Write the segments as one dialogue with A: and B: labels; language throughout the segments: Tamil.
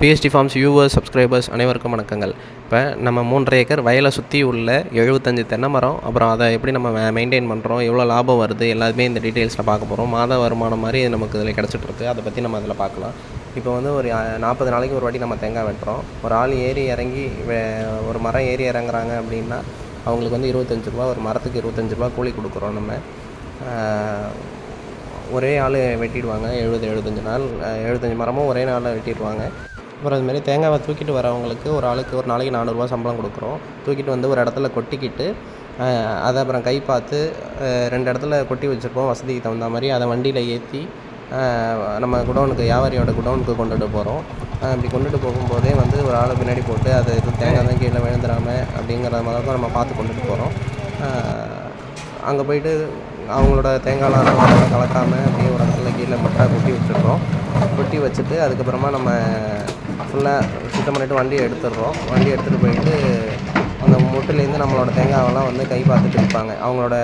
A: பிஎஸ்டி ஃபார்ம்ஸ் வியூவர்ஸ் சப்ஸ்கிரைபர்ஸ் அனைவருக்கும் வணக்கங்கள். இப்போ நம்ம மூன்றரை ஏக்கர் வயலை சுற்றி உள்ள எழுபத்தஞ்சு தென்னை மரம் அப்புறம் அதை எப்படி நம்ம மெயின்டைன் பண்ணுறோம் எவ்வளோ லாபம் வருது எல்லாமே இந்த டீட்டெயில்ஸில் பார்க்க போகிறோம் மாத வருமானம் மாதிரி நமக்கு இதில் கிடச்சிட்ருக்கு அதை பற்றி நம்ம அதில் பார்க்கலாம். இப்போ வந்து ஒரு நாற்பது நாளைக்கு ஒரு வாட்டி நம்ம தேங்காய் வெட்டுறோம். ஒரு ஆள் ஏறி இறங்கி வே- ஒரு மரம் ஏறி இறங்குறாங்க அப்படின்னா அவங்களுக்கு வந்து இருபத்தஞ்சு ரூபா ஒரு மரத்துக்கு இருபத்தஞ்சு ரூபா கூலி கொடுக்குறோம் நம்ம. ஒரே ஆள் வெட்டிடுவாங்க எழுபது எழுபத்தஞ்சு நாள் எழுபத்தஞ்சு மரமும் ஒரே நாளில் வெட்டிடுவாங்க. அப்புறம் அதுமாரி தேங்காவை தூக்கிட்டு வரவங்களுக்கு ஒரு ஆளுக்கு ஒரு நாளைக்கு நானூறுரூவா சம்பளம் கொடுக்குறோம். தூக்கிட்டு வந்து ஒரு இடத்துல கொட்டிக்கிட்டு அதை அப்புறம் கை பார்த்து ரெண்டு இடத்துல கொட்டி வச்சுருப்போம் வசதிக்கு தகுந்த மாதிரி. அதை வண்டியில் ஏற்றி நம்ம குடோனுக்கு வியாபாரியோட குடோனுக்கு கொண்டுட்டு போகிறோம் அப்படி கொண்டுட்டு போகும்போதே வந்து ஒரு ஆளை பின்னாடி போட்டு அது எதுவும் தேங்காய் தான் கீழே விழுந்துடாம அப்படிங்கிற மாதிரி நம்ம பார்த்து கொண்டுட்டு போகிறோம் அங்கே போயிட்டு அவங்களோட தேங்காய்லாம் கலக்காமல் அப்படியே ஒரு இடத்துல கீழே மட்டாக கொட்டி வச்சுருக்கோம். கொட்டி வச்சுட்டு அதுக்கப்புறமா நம்ம ஃபுல்லாக சுத்தம் பண்ணிவிட்டு வண்டியை எடுத்துடுறோம். வண்டி எடுத்துகிட்டு போயிட்டு அந்த முட்டிலேருந்து நம்மளோட தேங்காவெல்லாம் வந்து கை பார்த்து பிரிப்பாங்க. அவங்களோட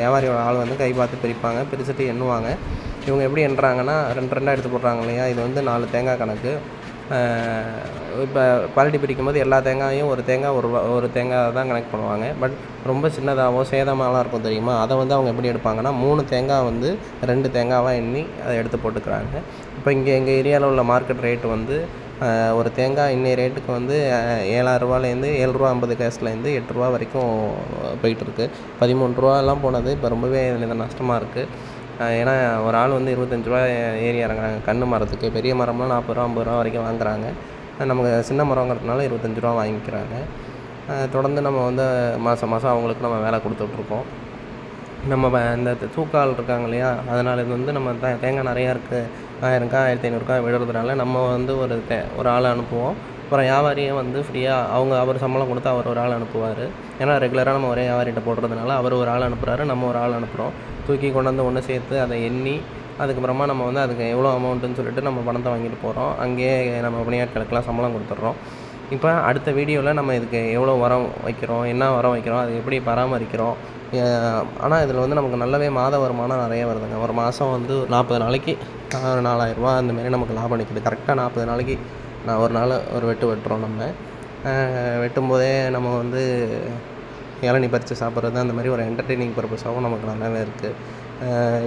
A: வியாபாரியோட ஆள் வந்து கை பார்த்து பிரிப்பாங்க. பிரிச்சுட்டு எண்ணுவாங்க. இவங்க எப்படி எண்ணுறாங்கன்னா ரெண்டு ரெண்டாக எடுத்து போடுறாங்க இல்லையா? இது வந்து நாலு தேங்காய் கணக்கு. இப்போ குவாலிட்டி பிரிக்கும் போது எல்லா தேங்காயும் ஒரு தேங்காய் ஒரு ஒரு தேங்காய் தான் கனெக்ட் பண்ணுவாங்க. பட் ரொம்ப சின்னதாகவோ சேதமாலாம் இருக்கும் தெரியுமா? அதை வந்து அவங்க எப்படி எடுப்பாங்கன்னா மூணு தேங்காய் வந்து ரெண்டு தேங்காவாக எண்ணி அதை எடுத்து போட்டுக்கிறாங்க. இப்போ இங்கே எங்கள் ஏரியாவில் உள்ள மார்க்கெட் ரேட் வந்து ஒரு தேங்காய் இன்றைய ரேட்டுக்கு வந்து அஹ், ஏழாயிரம் ரூபாலேருந்து ஏழு ரூபா ஐம்பது காசுலேருந்து எட்டு ரூபா வரைக்கும் போயிட்டுருக்கு. பதிமூணு ரூபாலாம் போனது இப்போ ரொம்பவே இதில் நஷ்டமாக இருக்குது ஏன்னா ஒரு ஆள் வந்து இருபத்தஞ்சி ரூபா ஏறி இறங்குறாங்க. கன்று மரத்துக்கு. பெரிய மரம்லாம் நாற்பது ரூபா ஐம்பது ரூபா வரைக்கும் வாங்குறாங்க. நமக்கு சின்ன மரங்கிறதுனால இருபத்தஞ்சு ரூபா வாங்கிக்கிறாங்க. தொடர்ந்து நம்ம வந்து மாதம் மாதம் அவங்களுக்கு நம்ம வேலை கொடுத்துட்ருக்கோம். நம்ம வ- இந்த தூக்கால் இருக்காங்க இல்லையா? அதனால் இது வந்து நம்ம தே தேங்காய் நிறையா இருக்குது ஆயிரம்க்கா ஆயிரத்தி ஐநூறுக்கா விடுறதுனால நம்ம வந்து ஒரு தே ஒரு ஆளை அனுப்புவோம். அப்புறம் வியாபாரியும் வந்து ஃப்ரீயாக அவங்க அவர் சம்பளம் கொடுத்து அவர் ஒரு ஆள் அனுப்புவார். ஏன்னா ரெகுலராக நம்ம ஒரே வியாபாரிகிட்ட போடுறதுனால அவர் ஒரு ஆள் அனுப்புகிறாரு நம்ம ஒரு ஆள் அனுப்புகிறோம் தூக்கி கொண்டு வந்து ஒன்று சேர்த்து அதை எண்ணி அதுக்கப்புறமா நம்ம வந்து அதுக்கு எவ்வளோ அமௌண்ட்டுன்னு சொல்லிட்டு நம்ம பணத்தை வாங்கிட்டு போகிறோம் அங்கேயே நம்ம பணியாட்களுக்கெல்லாம் சம்பளம் கொடுத்துட்றோம். இப்போ அடுத்த வீடியோவில் நம்ம இதுக்கு எவ்வளோ உரம் வைக்கிறோம் என்ன உரம் வைக்கிறோம் அது எப்படி பராமரிக்கிறோம் ஆனால் இதில் வந்து நமக்கு நல்லாவே மாத வருமானம் நிறைய வருதுங்க. ஒரு மாதம் வந்து நாற்பது நாளைக்கு ஒரு நாலாயிரரூபா அந்தமாரி நமக்கு லாபம் நிற்கிது கரெக்டாக நாற்பது நாளைக்கு நான் ஒரு நாள் ஒரு வெட்டு வெட்டுறோம் நம்ம. வெட்டும்போதே நம்ம வந்து இளநி பறித்து சாப்பிட்றது அந்த மாதிரி ஒரு என்டர்டெய்னிங் பர்பஸாகவும் நமக்கு நல்லாவே இருக்குது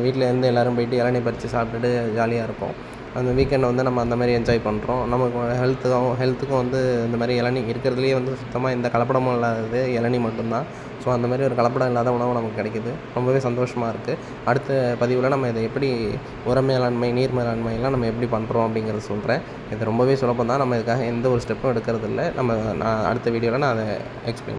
A: வீட்டில் இருந்து எல்லோரும் போயிட்டு இளநீ பறித்து சாப்பிட்டுட்டு ஜாலியாக இருப்போம். அந்த வீக்கெண்டை வந்து நம்ம அந்த மாதிரி என்ஜாய் பண்ணுறோம் நமக்கு ஹெல்த்துக்கும் ஹெல்த்துக்கும் வந்து இந்த மாதிரி இளநீ இருக்கிறதுலேயே வந்து சுத்தமாக எந்த கலப்படமும் இல்லாதது இளநீ மட்டும்தான். ஸோ அந்த மாதிரி ஒரு கலப்படம் இல்லாத உணவு நமக்கு கிடைக்குது. ரொம்பவே சந்தோஷமாக இருக்குது அடுத்த பதிவில் நம்ம இதை எப்படி உர மேலாண்மை நீர் மேலாண்மையெல்லாம் நம்ம எப்படி பண்ணுறோம் அப்படிங்கிறத சொல்கிறேன் இது ரொம்பவே சுலபம் தான். நம்ம இதுக்காக எந்த ஒரு ஸ்டெப்பும் எடுக்கிறது இல்லை நம்ம நான் அடுத்த வீடியோவில் நான் அதை எக்ஸ்பிளைன்